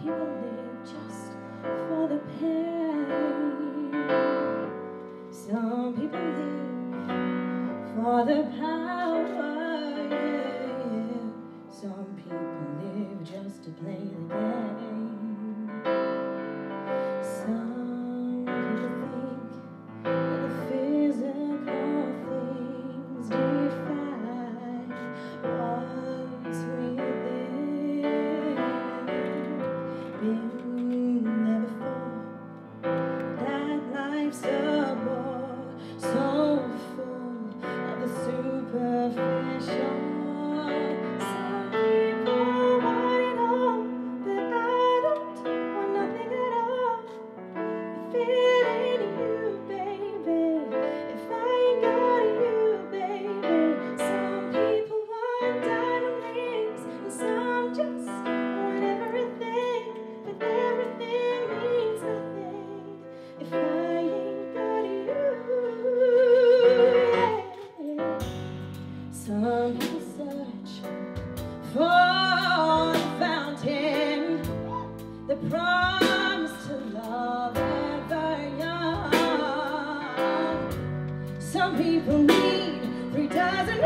people live just for the pain. Some people live for the power. Yeah, yeah. Some people live just to play the Some people need three dozen